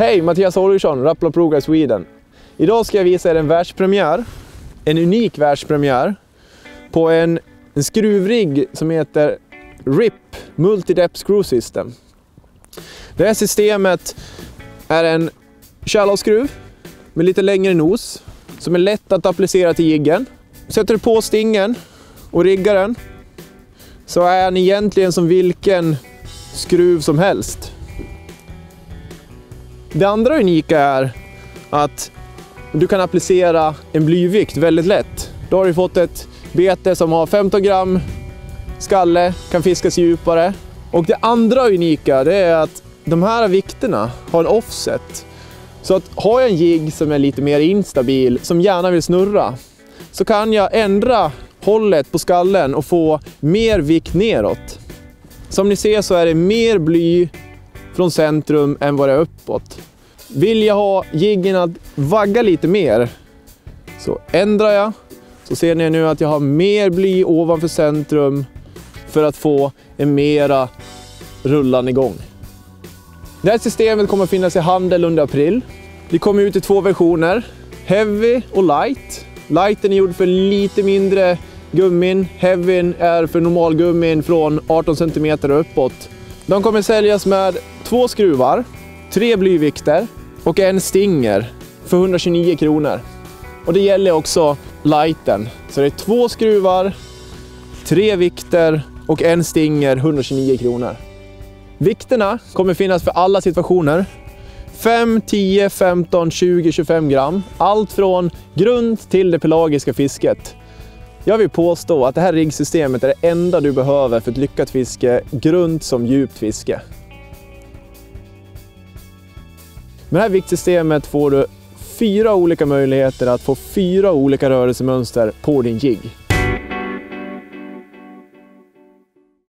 Hej, Mattias Holgersson, Rappla Pro Sweden. Idag ska jag visa er en världspremiär, en unik världspremiär, på en, en skruvrig som heter RIP, Multidep Screw System. Det här systemet är en shallow-skruv med lite längre nos som är lätt att applicera till jiggen. Sätter du på stingen och riggar den så är den egentligen som vilken skruv som helst. Det andra unika är att du kan applicera en blyvikt väldigt lätt. Då har du fått ett bete som har 15 gram skalle, kan fiskas djupare. Och det andra unika det är att de här vikterna har en offset. Så att har jag en jigg som är lite mer instabil, som gärna vill snurra, så kan jag ändra hållet på skallen och få mer vikt neråt. Som ni ser så är det mer bly från centrum än vad det är uppåt. Vill jag ha jiggen att vagga lite mer så ändrar jag. Så ser ni nu att jag har mer bly ovanför centrum för att få en mera rullande gång. Det här systemet kommer att finnas i handel under april. Det kommer ut i två versioner, Heavy och Light. Lighten är gjord för lite mindre gummin. Heavyn är för normalgummin från 18 cm och uppåt. De kommer säljas med två skruvar, tre blyvikter och en stinger för 129 kronor. Och det gäller också lighten. Så det är två skruvar, tre vikter och en stinger 129 kronor. Vikterna kommer finnas för alla situationer. 5, 10, 15, 20, 25 gram. Allt från grund till det pelagiska fisket. Jag vill påstå att det här riggsystemet är det enda du behöver för ett lyckat fiske, grunt som djupt fiske. Med det här viktsystemet får du fyra olika möjligheter att få fyra olika rörelsemönster på din jigg.